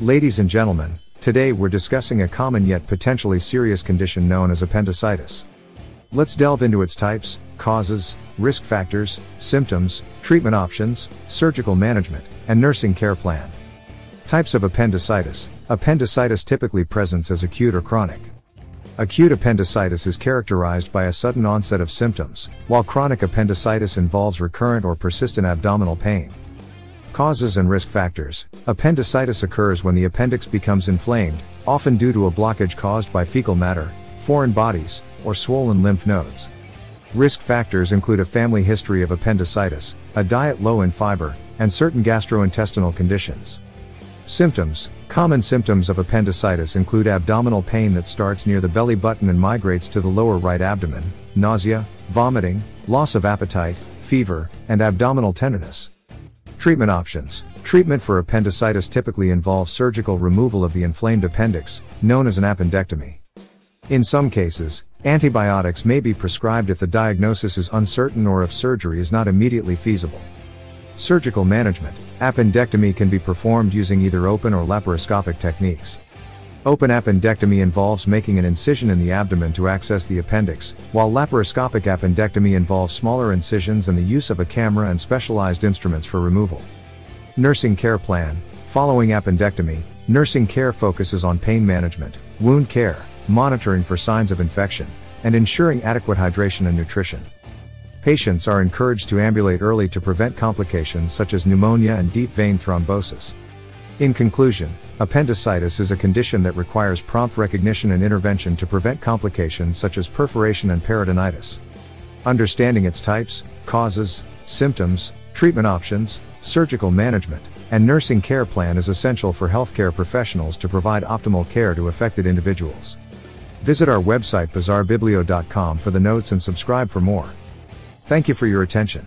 Ladies and gentlemen, today we're discussing a common yet potentially serious condition known as appendicitis. Let's delve into its types, causes, risk factors, symptoms, treatment options, surgical management, and nursing care plan. Types of appendicitis. Appendicitis typically presents as acute or chronic. Acute appendicitis is characterized by a sudden onset of symptoms, while chronic appendicitis involves recurrent or persistent abdominal pain. Causes and risk factors. Appendicitis occurs when the appendix becomes inflamed, often due to a blockage caused by fecal matter, foreign bodies, or swollen lymph nodes. Risk factors include a family history of appendicitis, a diet low in fiber, and certain gastrointestinal conditions. Symptoms Common symptoms of appendicitis include abdominal pain that starts near the belly button and migrates to the lower right abdomen, nausea, vomiting, loss of appetite, fever, and abdominal tenderness. Treatment options Treatment for appendicitis typically involves surgical removal of the inflamed appendix, known as an appendectomy. In some cases, antibiotics may be prescribed if the diagnosis is uncertain or if surgery is not immediately feasible. Surgical management Appendectomy can be performed using either open or laparoscopic techniques. Open appendectomy involves making an incision in the abdomen to access the appendix, while laparoscopic appendectomy involves smaller incisions and the use of a camera and specialized instruments for removal. Nursing care plan Following appendectomy, nursing care focuses on pain management, wound care, monitoring for signs of infection, and ensuring adequate hydration and nutrition. Patients are encouraged to ambulate early to prevent complications such as pneumonia and deep vein thrombosis. In conclusion, appendicitis is a condition that requires prompt recognition and intervention to prevent complications such as perforation and peritonitis. Understanding its types, causes, symptoms, treatment options, surgical management, and nursing care plan is essential for healthcare professionals to provide optimal care to affected individuals. Visit our website bazaarbiblio.com for the notes and subscribe for more. Thank you for your attention.